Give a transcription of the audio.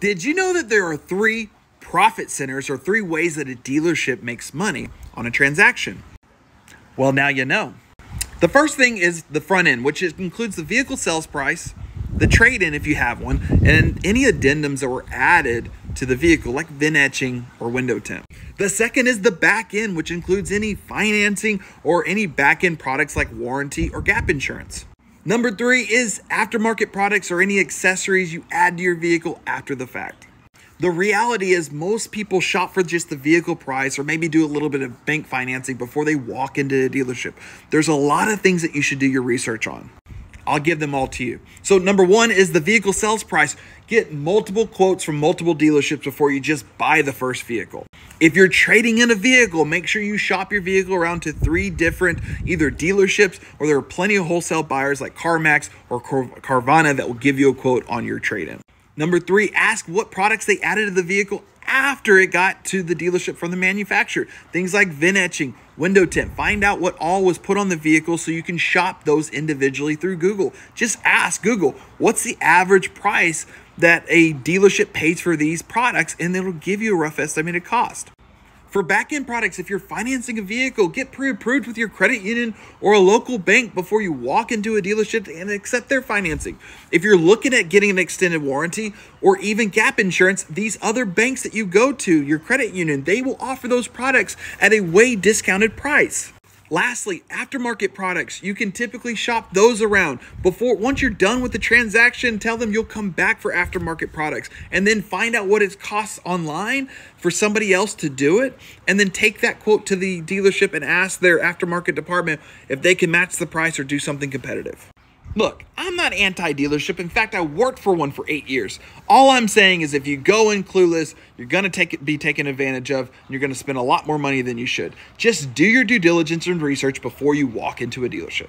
Did you know that there are three profit centers or three ways that a dealership makes money on a transaction? Well, now you know. The first thing is the front end, which includes the vehicle sales price, the trade in if you have one, and any addendums that were added to the vehicle, like VIN etching or window tint. The second is the back end, which includes any financing or any back end products like warranty or gap insurance. Number three is aftermarket products or any accessories you add to your vehicle after the fact. The reality is, most people shop for just the vehicle price or maybe do a little bit of bank financing before they walk into a dealership. There's a lot of things that you should do your research on. I'll give them all to you. So, number one is the vehicle sales price. Get multiple quotes from multiple dealerships before you just buy the first vehicle. If you're trading in a vehicle, make sure you shop your vehicle around to three different either dealerships or there are plenty of wholesale buyers like CarMax or Carvana that will give you a quote on your trade in. Number three, ask what products they added to the vehicle after it got to the dealership from the manufacturer. Things like VIN etching, window tint. Find out what all was put on the vehicle so you can shop those individually through Google. Just ask Google, what's the average price that a dealership pays for these products, and it'll give you a rough estimated cost. For back end products, if you're financing a vehicle, get pre approved with your credit union or a local bank before you walk into a dealership and accept their financing. If you're looking at getting an extended warranty or even gap insurance, these other banks that you go to, your credit union, they will offer those products at a way discounted price. Lastly, aftermarket products, you can typically shop those around. Before once you're done with the transaction, tell them you'll come back for aftermarket products and then find out what it costs online for somebody else to do it and then take that quote to the dealership and ask their aftermarket department if they can match the price or do something competitive. Look, I'm not anti dealership. In fact, I worked for one for eight years. All I'm saying is if you go in clueless, you're going to take be taken advantage of, and you're going to spend a lot more money than you should. Just do your due diligence and research before you walk into a dealership.